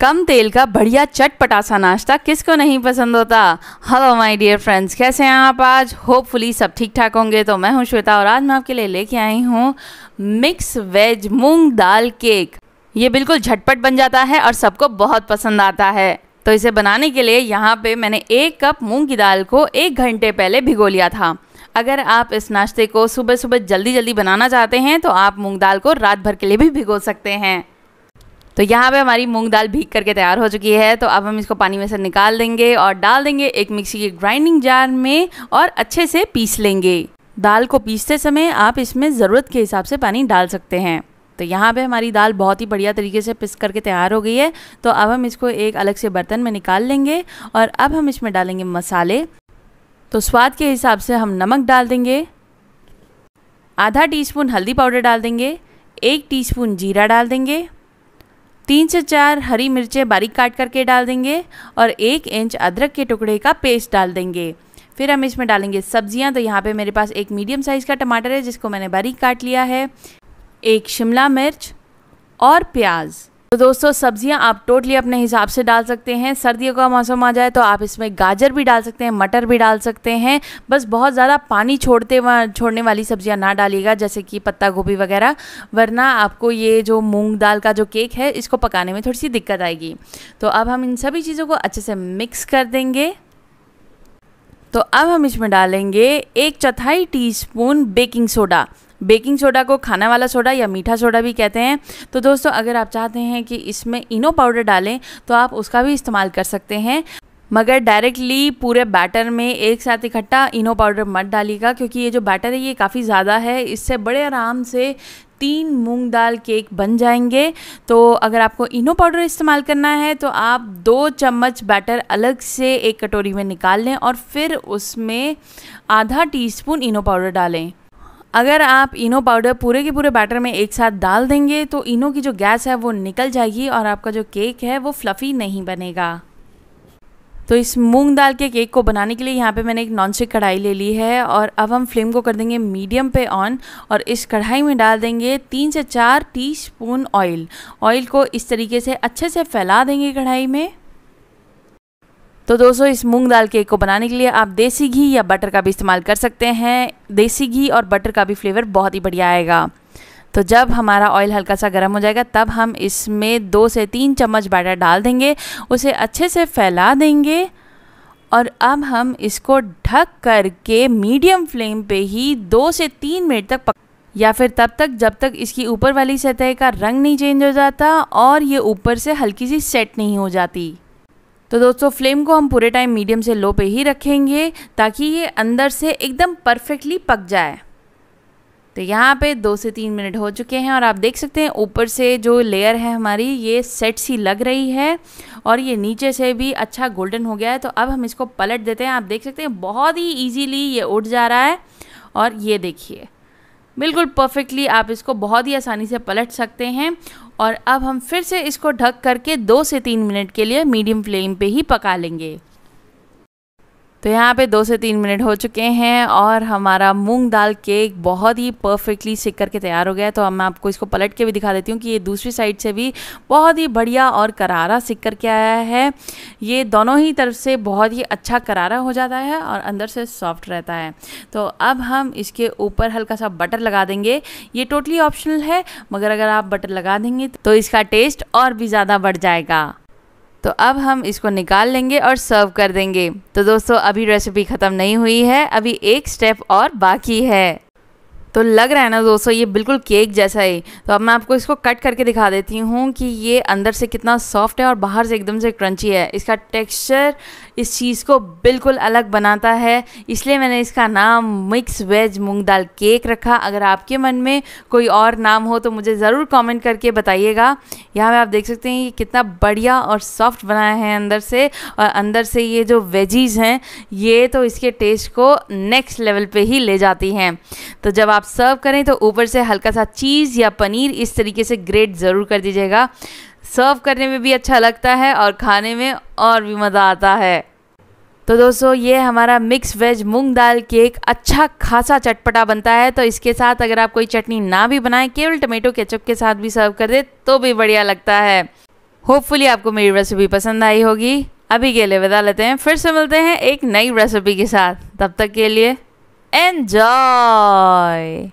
कम तेल का बढ़िया चटपटा सा नाश्ता किसको नहीं पसंद होता? हेलो माय डियर फ्रेंड्स कैसे हैं आप आज? होपफुली सब ठीक ठाक होंगे तो मैं हूँ श्वेता और आज मैं आपके लिए लेके आई हूँ मिक्स वेज मूंग दाल केक ये बिल्कुल झटपट बन जाता है और सबको बहुत पसंद आता है। तो इसे बनाने के लिए यहाँ पे मैंने एक कप मूंग की दाल को एक घंटे पहले भिगो लिया था। अगर आप इस नाश्ते को सुबह सुबह जल्दी जल्दी बनाना चाहते हैं तो आप मूंग दाल को रात भर के लिए भी भिगो सकते हैं। तो यहाँ पे हमारी मूंग दाल भीग करके तैयार हो चुकी है। तो अब हम इसको पानी में से निकाल देंगे और डाल देंगे एक मिक्सी के ग्राइंडिंग जार में और अच्छे से पीस लेंगे। दाल को पीसते समय आप इसमें ज़रूरत के हिसाब से पानी डाल सकते हैं। तो यहाँ पे हमारी दाल बहुत ही बढ़िया तरीके से पिस करके तैयार हो गई है। तो अब हम इसको एक अलग से बर्तन में निकाल लेंगे और अब हम इसमें डालेंगे मसाले। तो स्वाद के हिसाब से हम नमक डाल देंगे। आधा टीस्पून हल्दी पाउडर डाल देंगे। एक टीस्पून जीरा डाल देंगे। तीन से चार हरी मिर्चें बारीक काट करके डाल देंगे और एक इंच अदरक के टुकड़े का पेस्ट डाल देंगे। फिर हम इसमें डालेंगे सब्ज़ियाँ। तो यहाँ पे मेरे पास एक मीडियम साइज़ का टमाटर है, जिसको मैंने बारीक काट लिया है। एक शिमला मिर्च और प्याज़। तो दोस्तों, सब्ज़ियाँ आप टोटली अपने हिसाब से डाल सकते हैं। सर्दियों का मौसम आ जाए तो आप इसमें गाजर भी डाल सकते हैं, मटर भी डाल सकते हैं। बस बहुत ज़्यादा पानी छोड़ते वा, छोड़ने वाली सब्ज़ियाँ ना डालिएगा, जैसे कि पत्ता गोभी वगैरह, वरना आपको ये जो मूंग दाल का जो केक है, इसको पकाने में थोड़ी सी दिक्कत आएगी। तो अब हम इन सभी चीज़ों को अच्छे से मिक्स कर देंगे। तो अब हम इसमें डालेंगे एक चौथाई teaspoon baking soda baking soda को खाना वाला सोडा या मीठा सोडा भी कहते हैं। तो दोस्तों, अगर आप चाहते हैं कि इसमें इनो पाउडर डालें तो आप उसका भी इस्तेमाल कर सकते हैं। मगर डायरेक्टली पूरे बैटर में एक साथ इकट्ठा इनो पाउडर मत डालिएगा, क्योंकि ये जो बैटर है, ये काफ़ी ज़्यादा है। इससे बड़े आराम से तीन मूंग दाल केक बन जाएँगे। तो अगर आपको इनो पाउडर इस्तेमाल करना है तो आप दो चम्मच बैटर अलग से एक कटोरी में निकाल लें और फिर उसमें आधा टीस्पून इनो पाउडर डालें। अगर आप इनो पाउडर पूरे के पूरे बैटर में एक साथ डाल देंगे तो इनो की जो गैस है वो निकल जाएगी और आपका जो केक है वो फ्लफ़ी नहीं बनेगा। तो इस मूंग दाल के केक को बनाने के लिए यहाँ पे मैंने एक नॉन स्टिक कढ़ाई ले ली है और अब हम फ्लेम को कर देंगे मीडियम पे ऑन और इस कढ़ाई में डाल देंगे तीन से चार टीस्पून ऑयल ऑयल को इस तरीके से अच्छे से फैला देंगे कढ़ाई में। तो दोस्तों, इस मूंग दाल केक को बनाने के लिए आप देसी घी या बटर का भी इस्तेमाल कर सकते हैं। देसी घी और बटर का भी फ्लेवर बहुत ही बढ़िया आएगा। तो जब हमारा ऑयल हल्का सा गर्म हो जाएगा, तब हम इसमें दो से तीन चम्मच बैटर डाल देंगे, उसे अच्छे से फैला देंगे और अब हम इसको ढक करके मीडियम फ्लेम पे ही दो से तीन मिनट तक पक या फिर तब तक, जब तक इसकी ऊपर वाली सतह का रंग नहीं चेंज हो जाता और ये ऊपर से हल्की सी सेट नहीं हो जाती। तो दोस्तों फ्लेम को हम पूरे टाइम मीडियम से लो पे ही रखेंगे ताकि ये अंदर से एकदम परफेक्टली पक जाए। तो यहाँ पे दो से तीन मिनट हो चुके हैं और आप देख सकते हैं ऊपर से जो लेयर है हमारी, ये सेट सी लग रही है और ये नीचे से भी अच्छा गोल्डन हो गया है। तो अब हम इसको पलट देते हैं। आप देख सकते हैं, बहुत ही ईजीली ये उठ जा रहा है और ये देखिए बिल्कुल परफेक्टली आप इसको बहुत ही आसानी से पलट सकते हैं। और अब हम फिर से इसको ढक करके दो से तीन मिनट के लिए मीडियम फ्लेम पे ही पका लेंगे। तो यहाँ पे दो से तीन मिनट हो चुके हैं और हमारा मूंग दाल केक बहुत ही परफेक्टली सिक करके तैयार हो गया है। तो अब मैं आपको इसको पलट के भी दिखा देती हूँ कि ये दूसरी साइड से भी बहुत ही बढ़िया और करारा सिक करके आया है। ये दोनों ही तरफ़ से बहुत ही अच्छा करारा हो जाता है और अंदर से सॉफ्ट रहता है। तो अब हम इसके ऊपर हल्का सा बटर लगा देंगे। ये टोटली ऑप्शनल है, मगर अगर आप बटर लगा देंगे तो इसका टेस्ट और भी ज़्यादा बढ़ जाएगा। तो अब हम इसको निकाल लेंगे और सर्व कर देंगे। तो दोस्तों, अभी रेसिपी ख़त्म नहीं हुई है, अभी एक स्टेप और बाकी है। तो लग रहा है ना दोस्तों, ये बिल्कुल केक जैसा ही। तो अब मैं आपको इसको कट करके दिखा देती हूँ कि ये अंदर से कितना सॉफ्ट है और बाहर से एकदम से क्रंची है। इसका टेक्सचर इस चीज़ को बिल्कुल अलग बनाता है। इसलिए मैंने इसका नाम मिक्स वेज मूंग दाल केक रखा। अगर आपके मन में कोई और नाम हो तो मुझे ज़रूर कमेंट करके बताइएगा। यहाँ पे आप देख सकते हैं, ये कितना बढ़िया और सॉफ्ट बनाया है अंदर से। और अंदर से ये जो वेजीज़ हैं, ये तो इसके टेस्ट को नेक्स्ट लेवल पे ही ले जाती हैं। तो जब आप सर्व करें तो ऊपर से हल्का सा चीज़ या पनीर इस तरीके से ग्रेट ज़रूर कर दीजिएगा। सर्व करने में भी अच्छा लगता है और खाने में और भी मज़ा आता है। तो दोस्तों, ये हमारा मिक्स वेज मूंग दाल केक अच्छा खासा चटपटा बनता है तो इसके साथ अगर आप कोई चटनी ना भी बनाएँ, केवल टमेटो केचप के साथ भी सर्व कर दे तो भी बढ़िया लगता है। होपफुली आपको मेरी रेसिपी पसंद आई होगी। अभी के लिए विदा लेते हैं, फिर से मिलते हैं एक नई रेसिपी के साथ। तब तक के लिए Enjoy!